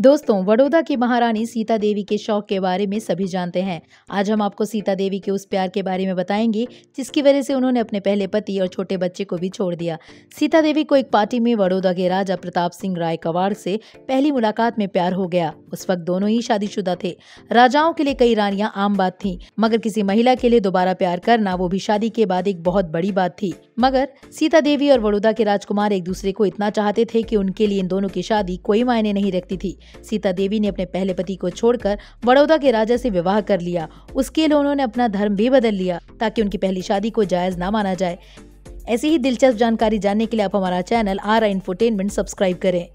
दोस्तों बड़ौदा की महारानी सीता देवी के शौक के बारे में सभी जानते हैं। आज हम आपको सीता देवी के उस प्यार के बारे में बताएँगे, जिसकी वजह से उन्होंने अपने पहले पति और छोटे बच्चे को भी छोड़ दिया। सीता देवी को एक पार्टी में बड़ौदा के राजा प्रताप सिंह राय कवाड़ से पहली मुलाकात में प्यार हो गया। उस वक्त दोनों ही शादीशुदा थे। राजाओं के लिए कई रानियाँ आम बात थी, मगर किसी महिला के लिए दोबारा प्यार करना, वो भी शादी के बाद एक बहुत बड़ी बात थी। मगर सीता देवी और बड़ौदा के राजकुमार एक दूसरे को इतना चाहते थे कि उनके लिए इन दोनों की शादी कोई मायने नहीं रखती थी। सीता देवी ने अपने पहले पति को छोड़कर बड़ौदा के राजा से विवाह कर लिया। उसके लिए उन्होंने अपना धर्म भी बदल लिया, ताकि उनकी पहली शादी को जायज़ ना माना जाए। ऐसी ही दिलचस्प जानकारी जानने के लिए आप हमारा चैनल आर इंफोटेनमेंट सब्सक्राइब करें।